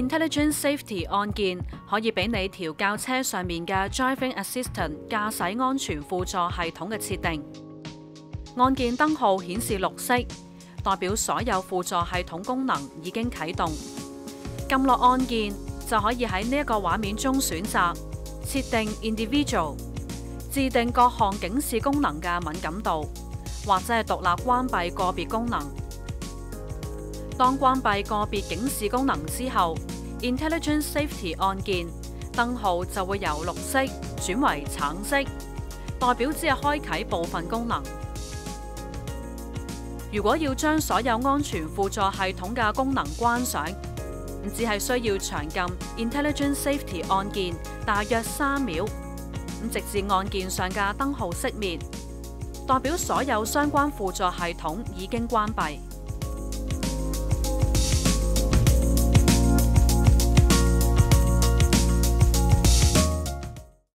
Intelligent Safety 按键可以俾你调校车上面嘅 Driving Assistant 驾驶安全辅助系统嘅设定。按键灯号显示绿色，代表所有辅助系统功能已经启动。揿落按键就可以喺呢一个画面中选择设定 Individual，制定各项警示功能嘅敏感度，或者系独立关闭个别功能。当关闭个别警示功能之后，Intelligent Safety 按键灯号就会由绿色转为橙色，代表只系开启部分功能。如果要将所有安全辅助系统嘅功能关上，只系需要长揿 Intelligent Safety 按键大约三秒，直至按键上嘅灯号熄灭，代表所有相关辅助系统已经关闭。